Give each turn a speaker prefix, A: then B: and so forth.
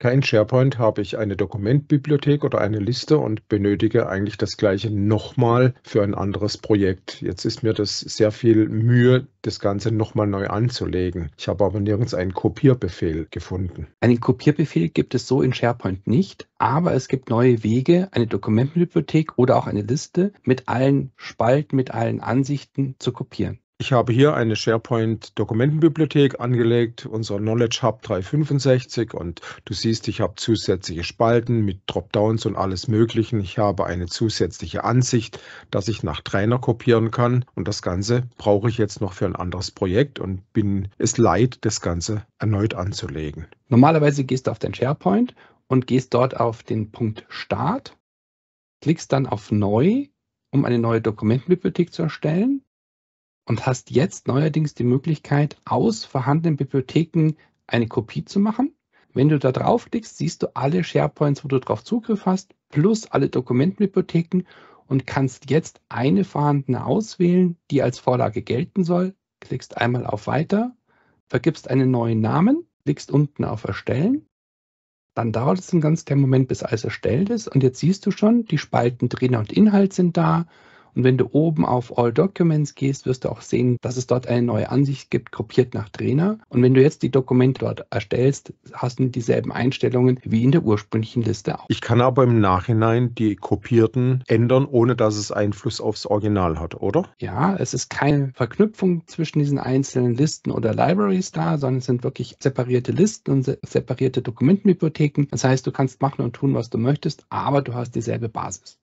A: Kein SharePoint habe ich eine Dokumentbibliothek oder eine Liste und benötige eigentlich das gleiche nochmal für ein anderes Projekt. Jetzt ist mir das sehr viel Mühe, das Ganze nochmal neu anzulegen. Ich habe aber nirgends einen Kopierbefehl gefunden.
B: Einen Kopierbefehl gibt es so in SharePoint nicht, aber es gibt neue Wege, eine Dokumentbibliothek oder auch eine Liste mit allen Spalten, mit allen Ansichten zu kopieren.
A: Ich habe hier eine SharePoint-Dokumentenbibliothek angelegt, unser Knowledge Hub 365 und du siehst, ich habe zusätzliche Spalten mit Dropdowns und alles Möglichen. Ich habe eine zusätzliche Ansicht, dass ich nach Trainer kopieren kann und das Ganze brauche ich jetzt noch für ein anderes Projekt und bin es leid, das Ganze erneut anzulegen.
B: Normalerweise gehst du auf den SharePoint und gehst dort auf den Punkt Start, klickst dann auf Neu, um eine neue Dokumentenbibliothek zu erstellen und hast jetzt neuerdings die Möglichkeit, aus vorhandenen Bibliotheken eine Kopie zu machen. Wenn du da draufklickst, siehst du alle SharePoints, wo du drauf Zugriff hast, plus alle Dokumentbibliotheken und kannst jetzt eine vorhandene auswählen, die als Vorlage gelten soll. Klickst einmal auf Weiter, vergibst einen neuen Namen, klickst unten auf Erstellen. Dann dauert es einen ganz kleinen Moment, bis alles erstellt ist. Und jetzt siehst du schon, die Spalten Trainer und Inhalt sind da. Und wenn du oben auf All Documents gehst, wirst du auch sehen, dass es dort eine neue Ansicht gibt, gruppiert nach Trainer. Und wenn du jetzt die Dokumente dort erstellst, hast du dieselben Einstellungen wie in der ursprünglichen Liste auch.
A: Ich kann aber im Nachhinein die kopierten ändern, ohne dass es Einfluss aufs Original hat, oder?
B: Ja, es ist keine Verknüpfung zwischen diesen einzelnen Listen oder Libraries da, sondern es sind wirklich separierte Listen und separierte Dokumentenbibliotheken. Das heißt, du kannst machen und tun, was du möchtest, aber du hast dieselbe Basis.